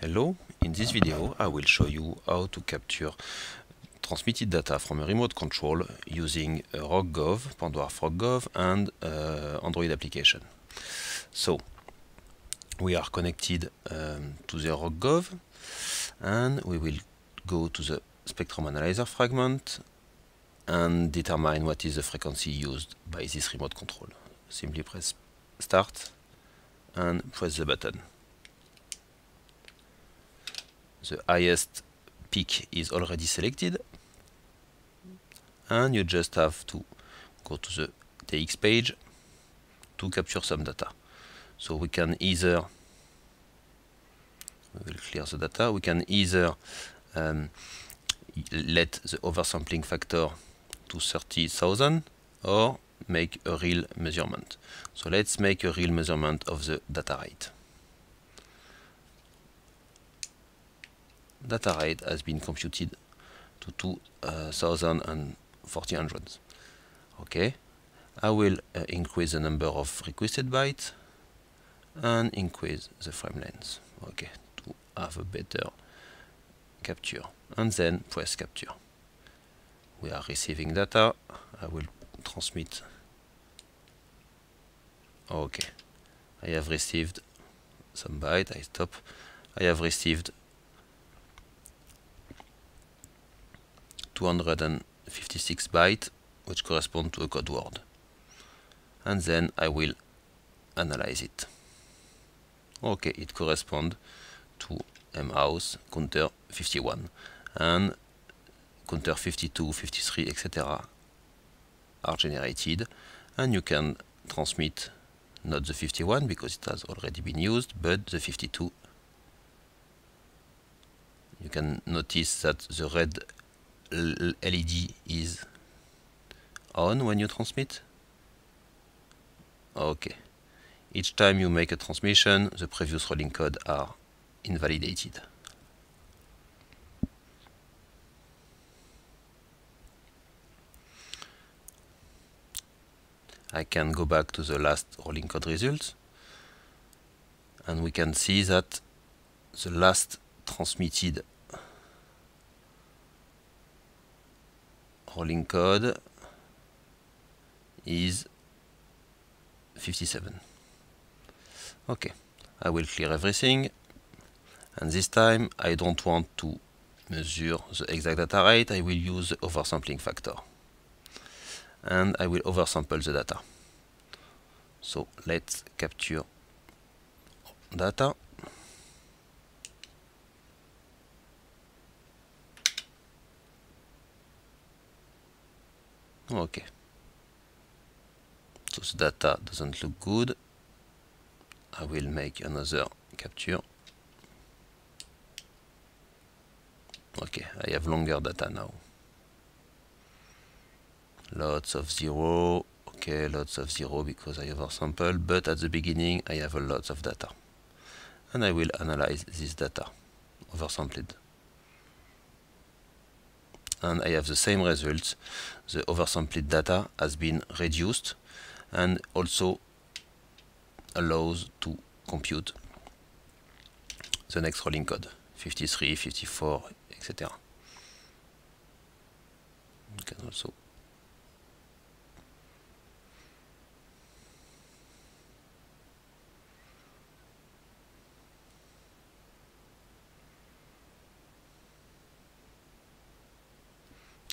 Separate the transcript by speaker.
Speaker 1: Hello, in this video I will show you how to capture transmitted data from a remote control using RockGov, Pandora RockGov and uh, Android application. So we are connected um, to the RockGov and we will go to the spectrum analyzer fragment and determine what is the frequency used by this remote control. Simply press start and press the button the highest peak is already selected and you just have to go to the TX page to capture some data. So we can either we will clear the data. We can either um, let the oversampling factor to 30,000 or make a real measurement. So let's make a real measurement of the data rate. Data rate has been computed to 2400. Okay, I will uh, increase the number of requested bytes and increase the frame length. Okay, to have a better capture and then press capture. We are receiving data. I will transmit. Okay, I have received some byte. I stop. I have received 256 bytes which correspond to a code word. And then I will analyze it. Okay it corresponds to mhouse counter 51 and counter 52 53 etc are generated. And you can transmit not the 51 because it has already been used but the 52 you can notice that the red LED is on when you transmit? Okay. Each time you make a transmission, the previous rolling code are invalidated. I can go back to the last rolling code results and we can see that the last transmitted rolling code is 57 okay I will clear everything. And this time I don't want to measure the exact data rate. I will use the oversampling factor. And I will oversample the data. So let's capture data okay so the data doesn't look good. I will make another capture. Okay I have longer data now. Lots of zero. Okay lots of zero because I oversampled but at the beginning I have a lot of data. And I will analyze this data. Oversampled and I have the same results. The oversampled data has been reduced and also allows to compute the next rolling code 53, 54, etc. You can also